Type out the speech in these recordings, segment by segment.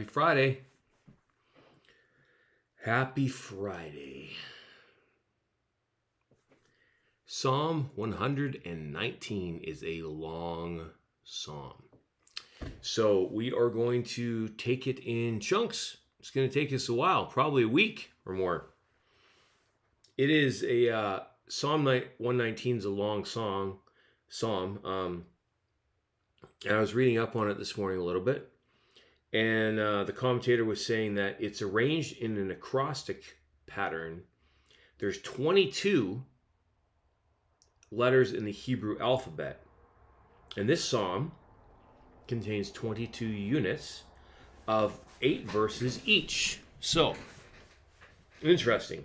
Happy Friday. Happy Friday. Psalm 119 is a long psalm. So we are going to take it in chunks. It's going to take us a while, probably a week or more. It is a uh, Psalm 119 is a long song, psalm. Um, and I was reading up on it this morning a little bit and uh, the commentator was saying that it's arranged in an acrostic pattern. There's 22 letters in the Hebrew alphabet. And this psalm contains 22 units of eight verses each. So, interesting.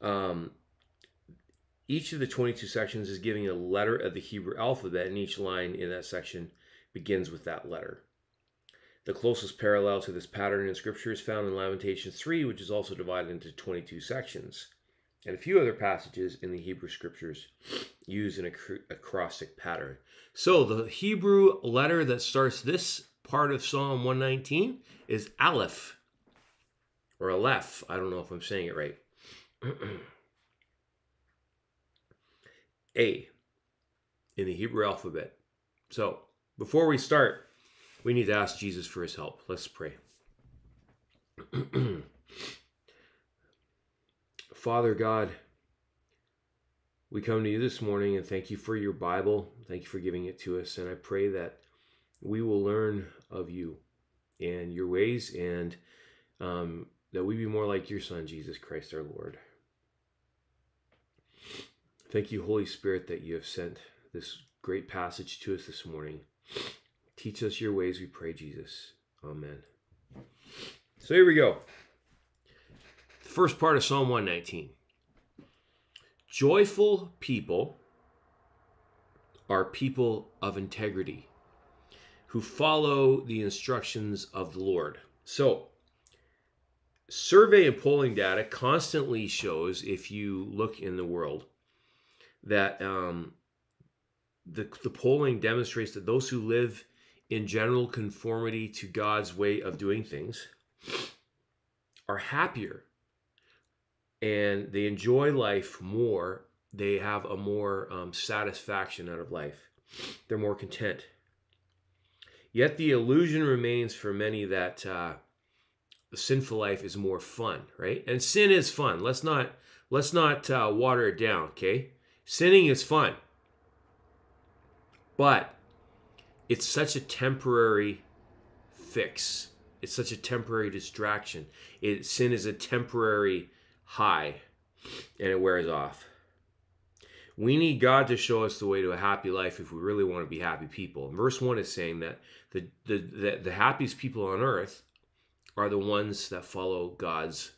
Um, each of the 22 sections is giving a letter of the Hebrew alphabet, and each line in that section begins with that letter. The closest parallel to this pattern in Scripture is found in Lamentations 3, which is also divided into 22 sections, and a few other passages in the Hebrew Scriptures use an acrostic pattern. So the Hebrew letter that starts this part of Psalm 119 is Aleph, or Aleph. I don't know if I'm saying it right. A in the Hebrew alphabet. So before we start, we need to ask Jesus for his help. Let's pray. Father God, we come to you this morning and thank you for your Bible. Thank you for giving it to us. And I pray that we will learn of you and your ways and um, that we be more like your Son, Jesus Christ our Lord. Thank you, Holy Spirit, that you have sent this great passage to us this morning. Teach us your ways, we pray, Jesus. Amen. So here we go. First part of Psalm 119. Joyful people are people of integrity who follow the instructions of the Lord. So, survey and polling data constantly shows, if you look in the world, that um, the, the polling demonstrates that those who live in general conformity to God's way of doing things are happier and they enjoy life more. They have a more um, satisfaction out of life. They're more content. Yet the illusion remains for many that uh, the sinful life is more fun, right? And sin is fun. Let's not let's not uh, water it down, okay? Sinning is fun. But it's such a temporary fix. It's such a temporary distraction. It, sin is a temporary high and it wears off. We need God to show us the way to a happy life if we really want to be happy people. Verse 1 is saying that the, the, the, the happiest people on earth are the ones that follow God's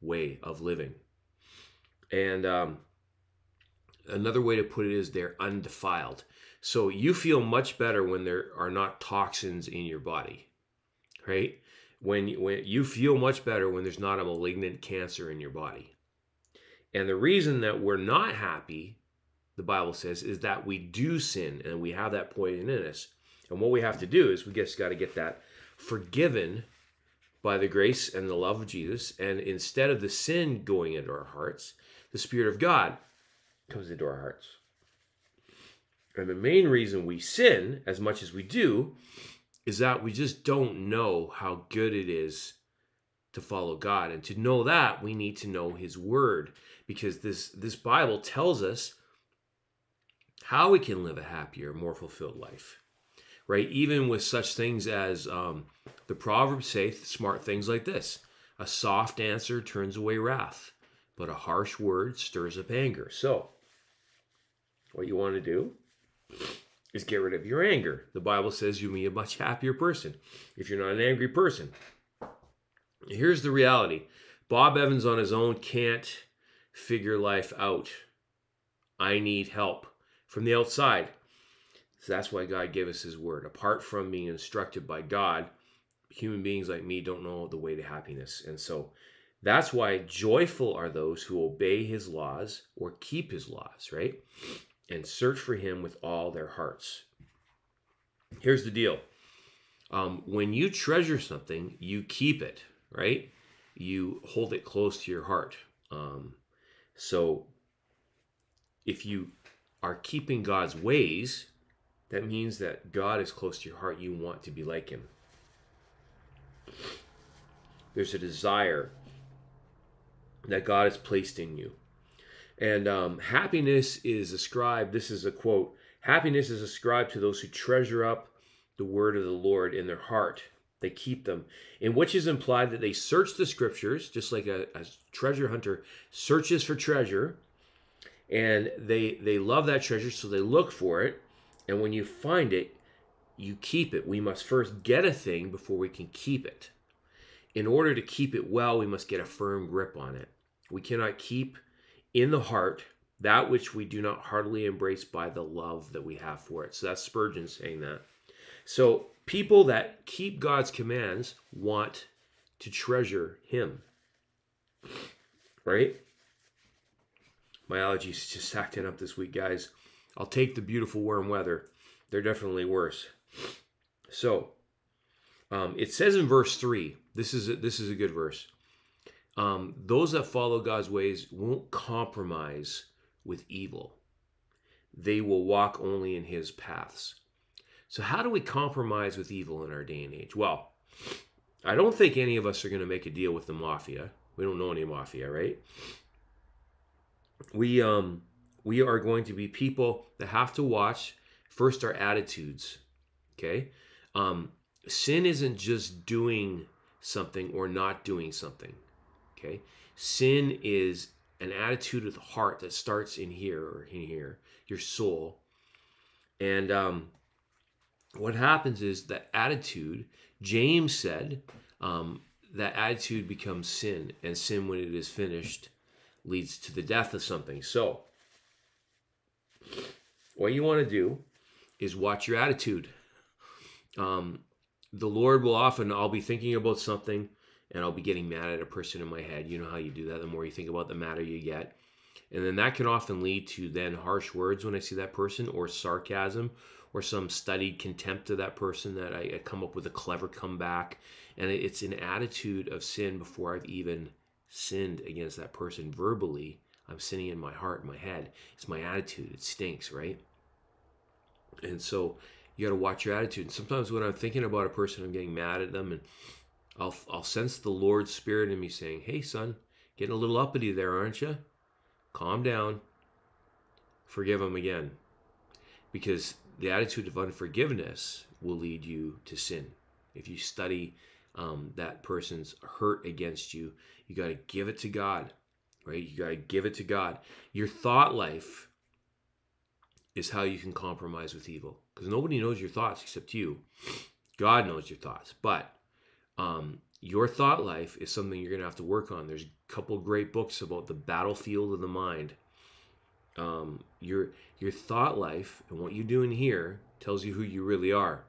way of living. And um, another way to put it is they're undefiled. So you feel much better when there are not toxins in your body, right? When, when you feel much better when there's not a malignant cancer in your body. And the reason that we're not happy, the Bible says, is that we do sin and we have that poison in us. And what we have to do is we just got to get that forgiven by the grace and the love of Jesus. And instead of the sin going into our hearts, the Spirit of God comes into our hearts. And the main reason we sin as much as we do is that we just don't know how good it is to follow God. And to know that, we need to know his word because this this Bible tells us how we can live a happier, more fulfilled life. Right? Even with such things as um, the Proverbs say smart things like this. A soft answer turns away wrath, but a harsh word stirs up anger. So, what you want to do is get rid of your anger. The Bible says you'll be a much happier person if you're not an angry person. Here's the reality Bob Evans on his own can't figure life out. I need help from the outside. So that's why God gave us His Word. Apart from being instructed by God, human beings like me don't know the way to happiness. And so that's why joyful are those who obey His laws or keep His laws, right? And search for him with all their hearts. here's the deal um, when you treasure something, you keep it, right? You hold it close to your heart. Um, so if you are keeping God's ways, that means that God is close to your heart. You want to be like Him. There's a desire that God has placed in you. And um, happiness is ascribed, this is a quote happiness is ascribed to those who treasure up the word of the Lord in their heart. They keep them, in which is implied that they search the scriptures, just like a, a treasure hunter searches for treasure, and they they love that treasure, so they look for it. And when you find it, you keep it. We must first get a thing before we can keep it. In order to keep it well, we must get a firm grip on it. We cannot keep in the heart that which we do not heartily embrace by the love that we have for it. So that's Spurgeon saying that. So people that keep God's commands want to treasure Him. Right? My allergies just acting up this week, guys. I'll take the beautiful warm weather. They're definitely worse. So, um, it says in verse three. This is a, this is a good verse. Um, those that follow God's ways won't compromise with evil. They will walk only in His paths. So, how do we compromise with evil in our day and age? Well, I don't think any of us are going to make a deal with the mafia. We don't know any mafia, right? We um we are going to be people that have to watch first our attitudes. Okay, um, sin isn't just doing something or not doing something. Okay, sin is an attitude of the heart that starts in here or in here, your soul, and um, what happens is that attitude, James said, um, that attitude becomes sin, and sin, when it is finished, leads to the death of something. So, what you want to do is watch your attitude. Um, the Lord will often, I'll be thinking about something and I'll be getting mad at a person in my head. You know how you do that. The more you think about, the madder you get. And then that can often lead to then harsh words when I see that person or sarcasm or some studied contempt of that person that I, I come up with a clever comeback. And it's an attitude of sin before I've even sinned against that person verbally. I'm sinning in my heart, in my head. It's my attitude. It stinks, right? And so you got to watch your attitude. And sometimes when I'm thinking about a person, I'm getting mad at them, and I'll I'll sense the Lord's Spirit in me saying, "Hey, son, getting a little uppity there, aren't you? Calm down. Forgive them again, because the attitude of unforgiveness will lead you to sin. If you study um, that person's hurt against you, you got to give it to God, right? You got to give it to God. Your thought life is how you can compromise with evil because nobody knows your thoughts except you. God knows your thoughts, but um, your thought life is something you're going to have to work on. There's a couple great books about the battlefield of the mind um, your your thought life and what you do in here tells you who you really are.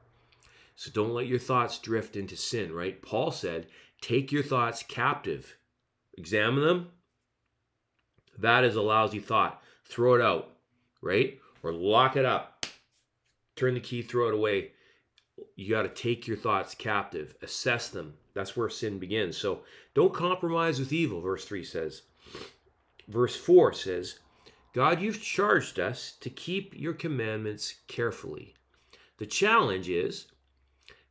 So don't let your thoughts drift into sin, right? Paul said, take your thoughts captive, examine them. That is a lousy thought. Throw it out, right? Or lock it up. Turn the key, throw it away. You got to take your thoughts captive, assess them. That's where sin begins. So don't compromise with evil, verse 3 says. Verse 4 says, God, you've charged us to keep your commandments carefully. The challenge is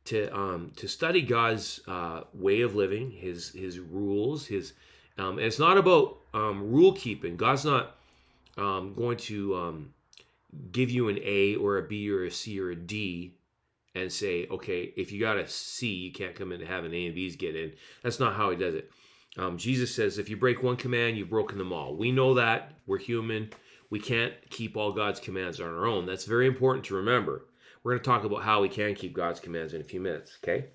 to um, to study God's uh, way of living, His His rules, His. Um, and it's not about um, rule keeping. God's not um, going to um, give you an A or a B or a C or a D and say, okay, if you got a C, you can't come into heaven. A and B's get in. That's not how He does it. Um, Jesus says, if you break one command, you've broken them all. We know that. We're human. We can't keep all God's commands on our own. That's very important to remember. We're going to talk about how we can keep God's commands in a few minutes, okay?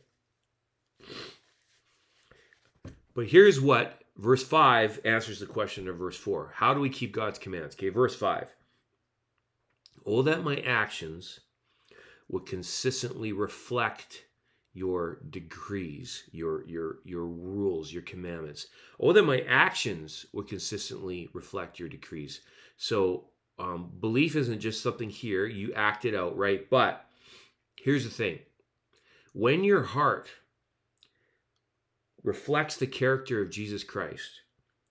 But here's what verse 5 answers the question of verse 4. How do we keep God's commands? Okay, verse 5. Oh, that my actions would consistently reflect your decrees, your your your rules, your commandments. Oh, that my actions would consistently reflect your decrees. So um, belief isn't just something here you act it out, right? But Here's the thing when your heart reflects the character of Jesus Christ,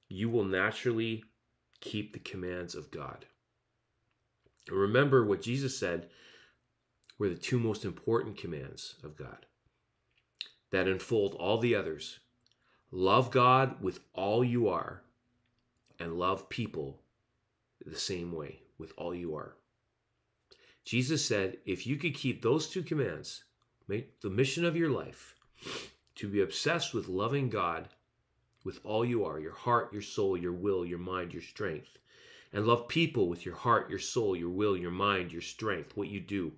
you will naturally keep the commands of God. Remember what Jesus said were the two most important commands of God that unfold all the others. Love God with all you are, and love people the same way with all you are. Jesus said, if you could keep those two commands, make the mission of your life to be obsessed with loving God with all you are your heart, your soul, your will, your mind, your strength and love people with your heart, your soul, your will, your mind, your strength, what you do.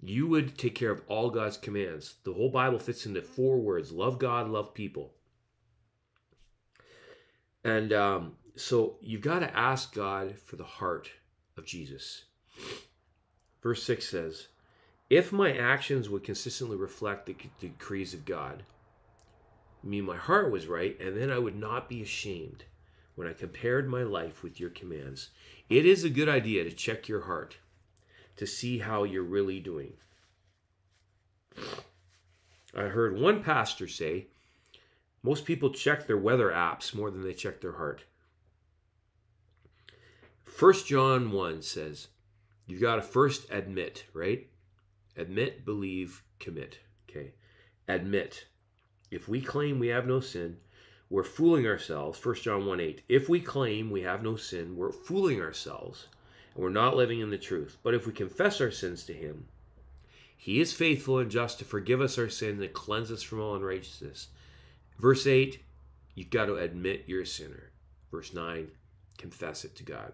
You would take care of all God's commands. The whole Bible fits into four words love God, love people. And um, so you've got to ask God for the heart of Jesus. Verse 6 says, If my actions would consistently reflect the decrees of God, I mean, my heart was right, and then I would not be ashamed when I compared my life with your commands. It is a good idea to check your heart to see how you're really doing. I heard one pastor say most people check their weather apps more than they check their heart. 1 John 1 says, you've got to first admit, right? Admit, believe, commit. Okay. Admit. If we claim we have no sin, we're fooling ourselves. 1 John 1 8. If we claim we have no sin, we're fooling ourselves and we're not living in the truth. But if we confess our sins to Him, He is faithful and just to forgive us our sin and cleanse us from all unrighteousness. Verse 8, you've got to admit you're a sinner. Verse 9, confess it to God.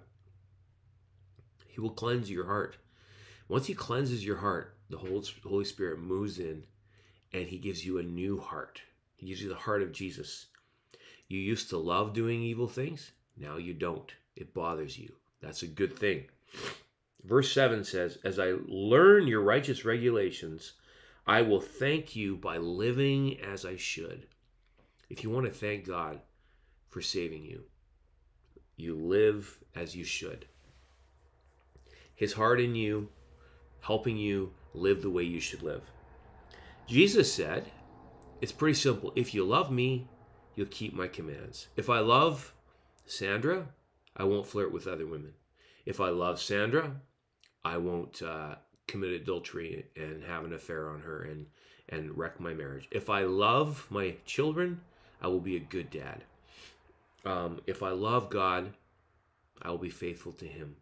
He will cleanse your heart. Once He cleanses your heart, the Holy Spirit moves in and He gives you a new heart. He gives you the heart of Jesus. You used to love doing evil things, now you don't. It bothers you. That's a good thing. Verse 7 says, As I learn your righteous regulations, I will thank you by living as I should. If you want to thank God for saving you, you live as you should his heart in you, helping you live the way you should live. Jesus said, It's pretty simple. If you love me, you'll keep my commands. If I love Sandra, I won't flirt with other women. If I love Sandra, I won't uh, commit adultery and have an affair on her and, and wreck my marriage. If I love my children, I will be a good dad. Um, if I love God, I will be faithful to Him.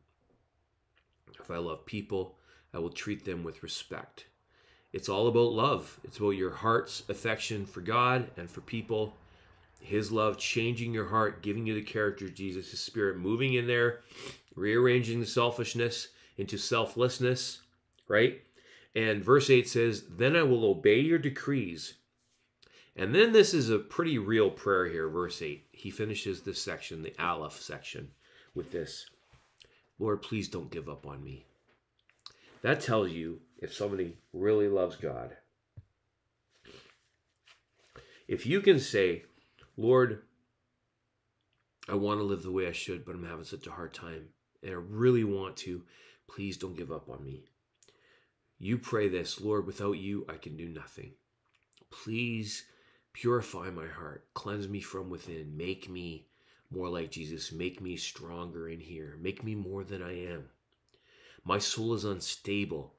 If I love people, I will treat them with respect. It's all about love. It's about your heart's affection for God and for people. His love changing your heart, giving you the character of Jesus, His Spirit moving in there, rearranging selfishness into selflessness, right? And verse 8 says, Then I will obey your decrees. And then this is a pretty real prayer here, verse 8. He finishes this section, the Aleph section, with this Lord, please don't give up on me. That tells you if somebody really loves God. If you can say, Lord, I want to live the way I should, but I'm having such a hard time, and I really want to, please don't give up on me. You pray this, Lord, without you, I can do nothing. Please purify my heart, cleanse me from within, make me more like Jesus. Make me stronger in here. Make me more than I am. My soul is unstable.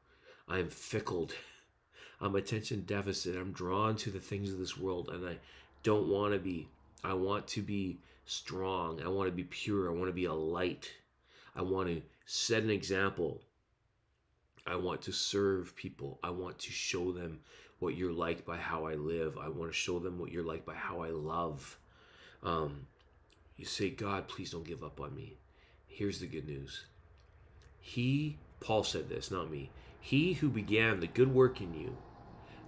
I am fickled, I'm attention deficit. I'm drawn to the things of this world and I don't want to be. I want to be strong. I want to be pure. I want to be a light. I want to set an example. I want to serve people. I want to show them what you're like by how I live. I want to show them what you're like by how I love. Um, you say, God, please don't give up on me. Here's the good news. He, Paul said this, not me, he who began the good work in you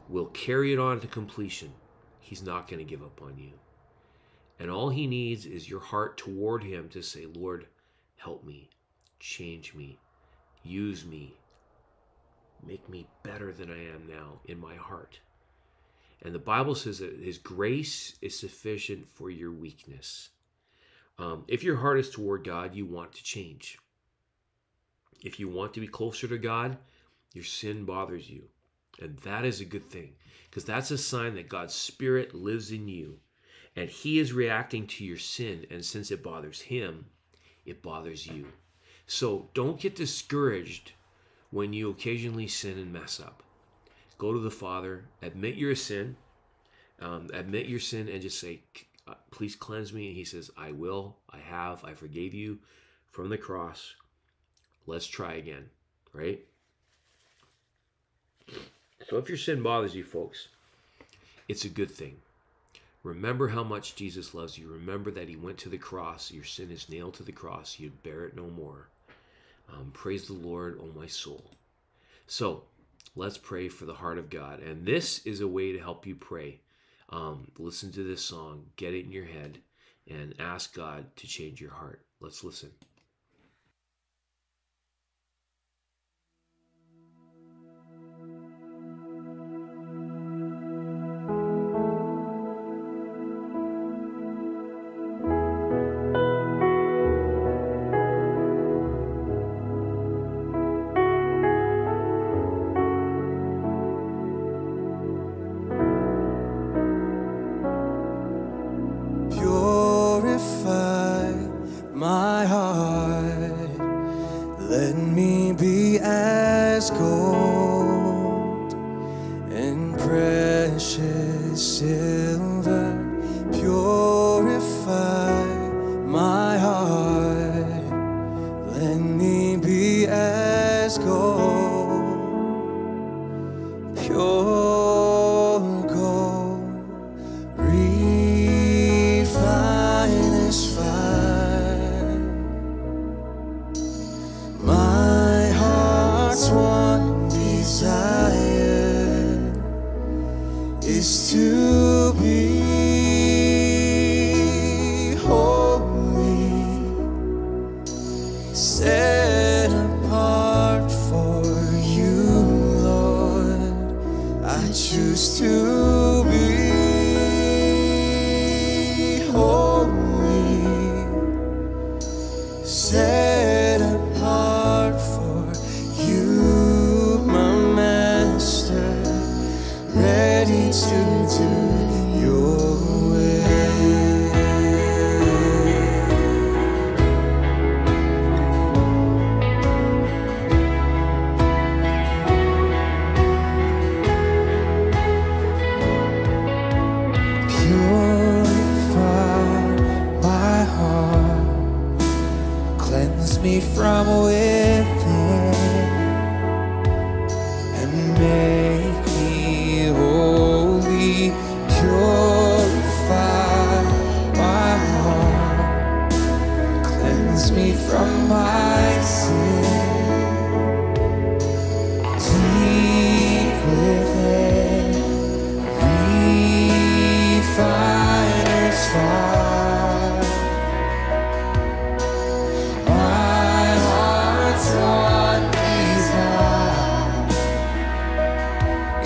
will carry it on to completion. He's not going to give up on you. And all he needs is your heart toward him to say, Lord, help me, change me, use me, make me better than I am now in my heart. And the Bible says that his grace is sufficient for your weakness. Um, if your heart is toward God, you want to change. If you want to be closer to God, your sin bothers you. And that is a good thing because that's a sign that God's Spirit lives in you and He is reacting to your sin. And since it bothers Him, it bothers you. So don't get discouraged when you occasionally sin and mess up. Go to the Father, admit your sin, um, admit your sin, and just say, uh, Please cleanse me. And He says, I will, I have, I forgave you from the cross. Let's try again, right? So if your sin bothers you, folks, it's a good thing. Remember how much Jesus loves you. Remember that He went to the cross. Your sin is nailed to the cross. You bear it no more. Um, praise the Lord, O my soul. So let's pray for the heart of God. And this is a way to help you pray. Um, listen to this song, get it in your head, and ask God to change your heart. Let's listen.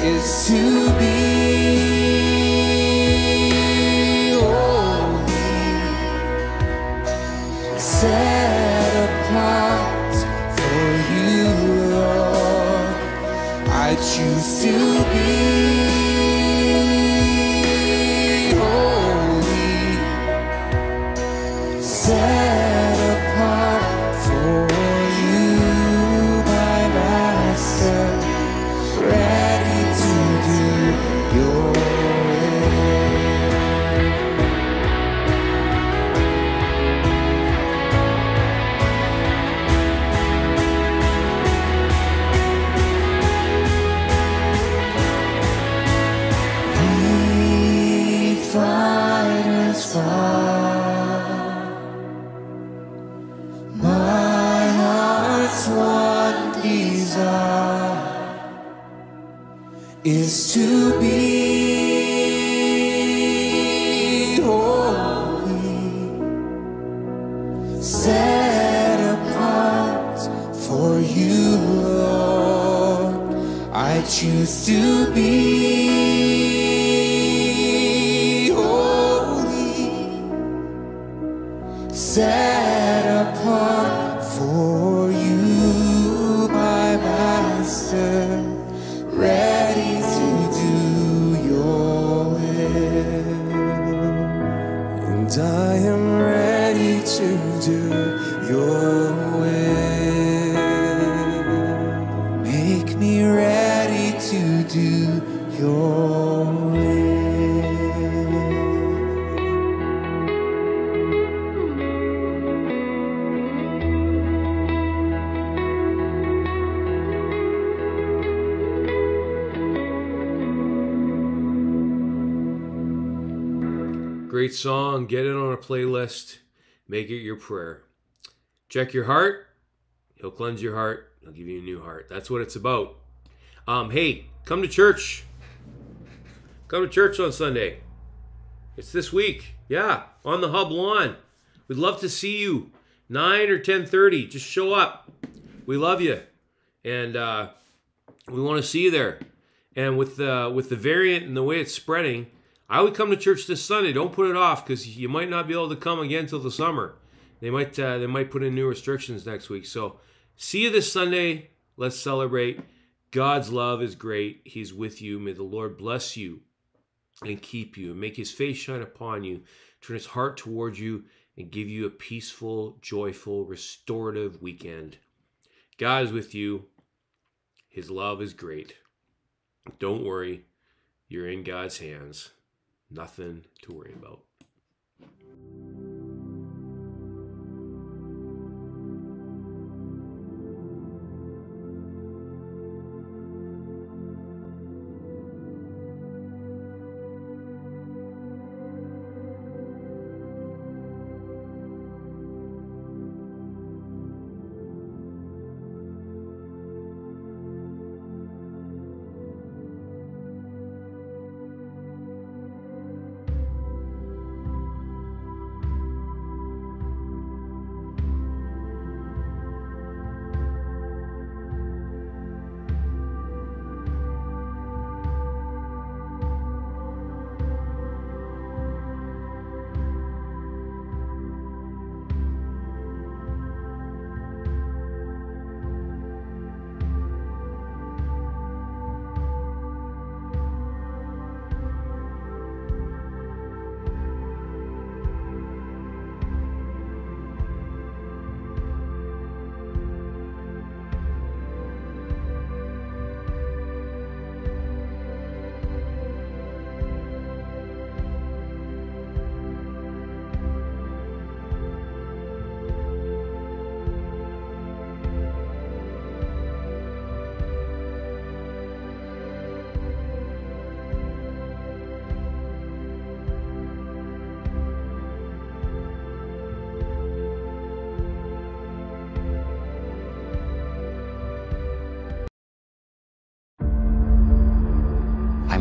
Is to be is to be holy, set apart for you, Lord. I choose to be ready to do your will. Great song. Get it on a playlist. Make it your prayer. Check your heart. He'll cleanse your heart. He'll give you a new heart. That's what it's about. Um, hey, come to church. Come to church on Sunday. It's this week. Yeah, on the hub lawn. We'd love to see you. 9 or 10:30. Just show up. We love you. And uh, we want to see you there. And with the with the variant and the way it's spreading, I would come to church this Sunday. Don't put it off because you might not be able to come again till the summer. They might uh, they might put in new restrictions next week. So see you this Sunday. Let's celebrate. God's love is great. He's with you. May the Lord bless you and keep you and make his face shine upon you, turn his heart towards you, and give you a peaceful, joyful, restorative weekend. God is with you. His love is great. Don't worry, you're in God's hands. Nothing to worry about.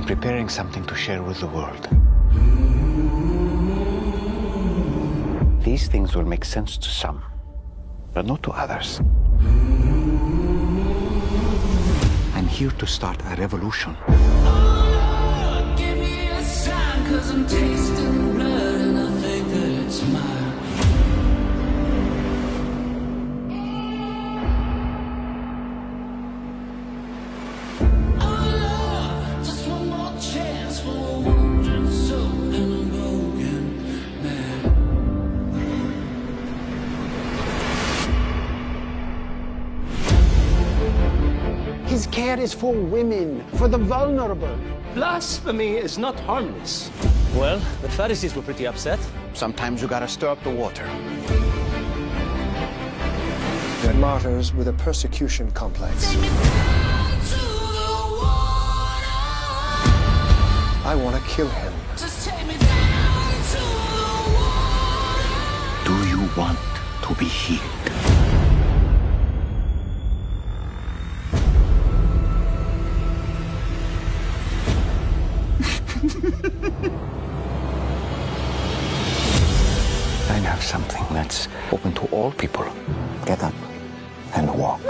Preparing something to share with the world. These things will make sense to some, but not to others. I'm here to start a revolution. Me care is for women, for the vulnerable. Blasphemy is not harmless. Well, the Pharisees were pretty upset. Sometimes you gotta stir up the water. They're martyrs with a persecution complex. Down to the water. I want to kill him. Just take me down to the water. Do you want to be healed? Something that's open to all people. Get up and walk.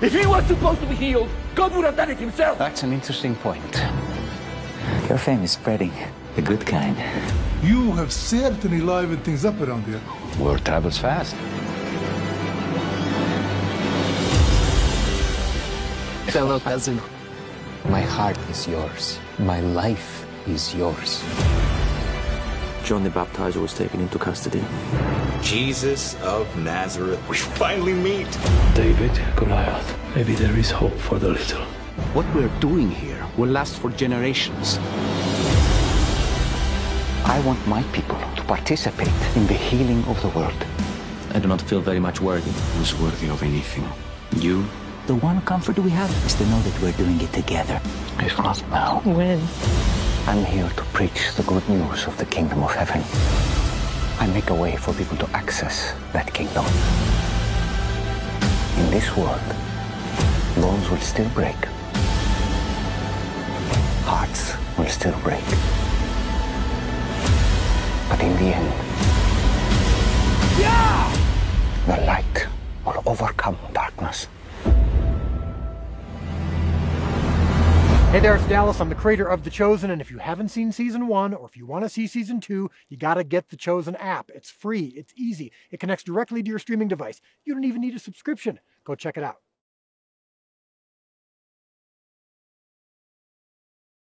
If he was supposed to be healed, God would have done it himself. That's an interesting point. Your fame is spreading, the good kind. You have certainly livened things up around here. Word travels fast. Fellow cousin, my heart is yours. My life is yours. John the Baptizer was taken into custody. Jesus of Nazareth. We finally meet. David, Goliath. Maybe there is hope for the little. What we're doing here will last for generations. I want my people to participate in the healing of the world. I do not feel very much worthy. Who's worthy of anything? You? The one comfort we have is to know that we're doing it together. If not now. When? I'm here to preach the good news of the kingdom of heaven. I make a way for people to access that kingdom. In this world, bones will still break. Hearts will still break. But in the end, yeah! the light will overcome darkness. Hey there, it's Dallas. I'm the creator of The Chosen, and if you haven't seen season one, or if you want to see season two, you gotta get the Chosen app. It's free, it's easy, it connects directly to your streaming device. You don't even need a subscription. Go check it out.